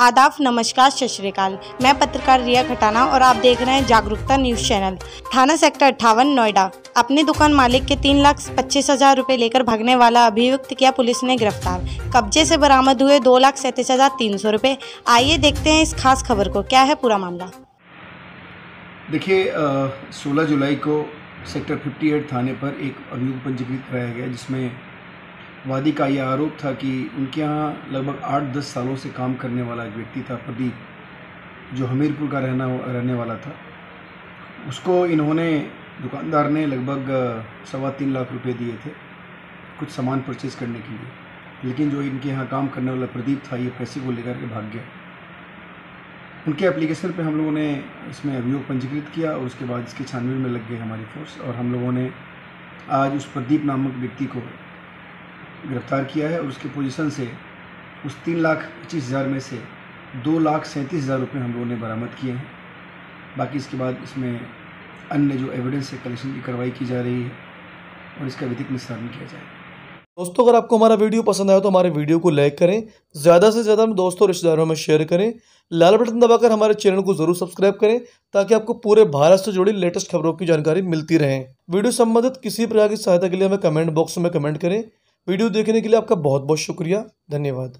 आदाब नमस्कार, सत श्रीकाल मैं पत्रकार रिया खटाना और आप देख रहे हैं जागरूकता न्यूज़ चैनल। थाना सेक्टर अट्ठावन, नोएडा। अपने दुकान मालिक के तीन लाख पच्चीस हज़ार रूपए लेकर भागने वाला अभियुक्त किया पुलिस ने गिरफ़्तार। कब्जे से बरामद हुए दो लाख सैंतीस हज़ार तीन सौ रूपए। आइए देखते हैं इस खास खबर को। क्या है पूरा मामला? देखिए सोलह जुलाई को सेक्टर 58 थाने पर एक अभियुक्त पंजीकृत कराया गया, जिसमें वादी का यह आरोप था कि उनके यहाँ लगभग आठ दस सालों से काम करने वाला एक व्यक्ति था, प्रदीप, जो हमीरपुर का रहना, रहने वाला था। उसको इन्होंने दुकानदार ने लगभग सवा तीन लाख रुपए दिए थे, कुछ सामान परचेज करने के लिए। लेकिन जो इनके यहाँ काम करने वाला प्रदीप था, ये पैसे को लेकर के भाग गया। उनके एप्लीकेशन पे हम लोगों ने इसमें अभियोग पंजीकृत किया और उसके बाद इसके छानबीन में लग गए हमारी फोर्स और हम लोगों ने आज उस प्रदीप नामक व्यक्ति को गिरफ़्तार किया है और उसके पोजीशन से उस तीन लाख पच्चीस हज़ार में से दो लाख सैंतीस हज़ार रुपये हम लोगों ने बरामद किए हैं। बाकी इसके बाद इसमें अन्य जो एविडेंस है कलेक्शन की कार्रवाई की जा रही है और इसका विधिक निस्तारण किया जाएगा दोस्तों, अगर आपको हमारा वीडियो पसंद आया तो हमारे वीडियो को लाइक करें, ज़्यादा से ज़्यादा दोस्तों रिश्तेदारों में शेयर करें। लाल बटन दबाकर हमारे चैनल को ज़रूर सब्सक्राइब करें, ताकि आपको पूरे भारत से जुड़ी लेटेस्ट खबरों की जानकारी मिलती रहे। वीडियो संबंधित किसी प्रकार की सहायता के लिए हमें कमेंट बॉक्स में कमेंट करें। वीडियो देखने के लिए आपका बहुत बहुत शुक्रिया। धन्यवाद।